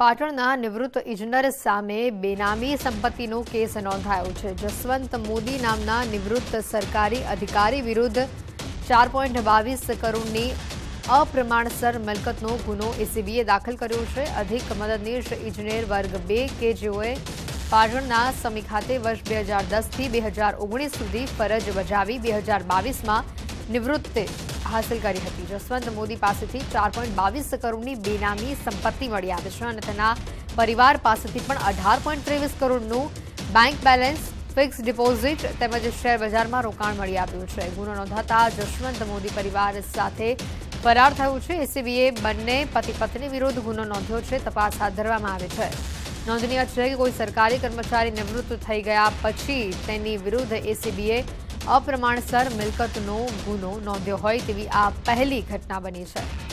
પાટણના નિવૃત્ત ઇજનર સામે બેનામી સંપત્તિનો કેસ નોંધાયો છે જસવંત મોદી નામના નિવૃત્ત સરકારી અધિકારી વિરુદ્ધ ચાર પોઈન્ટ બાવીસ કરોડની અપ્રમાણસર મિલકતનો ગુનો એસીબીએ દાખલ કર્યો છે અધિક મદદનીશ ઇજનેર વર્ગ બે કે જેઓએ પાટણના સમી ખાતે વર્ષ બે હજાર દસથી બે હજાર ઓગણીસ સુધી ફરજ બજાવી બે હજાર બાવીસમાં નિવૃત્તિ હાંસલ કરી હતી જસવંત મોદી પાસેથી ચાર પોઈન્ટ બાવીસ કરોડની બેનામી સંપત્તિ મળી આવી છે અને તેના પરિવાર પાસેથી પણ અઢાર પોઈન્ટ ત્રેવીસ કરોડનું બેંક બેલેન્સ ફિક્સ ડિપોઝિટ તેમજ શેર બજારમાં રોકાણ મળી આવ્યું છે ગુનો નોંધાતા જશવંત મોદી પરિવાર સાથે ફરાર થયું છે એસીબીએ બંને પતિ પત્ની વિરુદ્ધ ગુનો નોંધ્યો છે તપાસ હાથ ધરવામાં આવે છે નોંધનીય છે કે કોઈ સરકારી કર્મચારી નિવૃત્ત થઈ ગયા પછી તેની વિરુદ્ધ એસીબીએ અપ્રમાણસર મિલકતનો ગુનો નોંધ્યો હોય તેવી આ પહેલી ઘટના બની છે.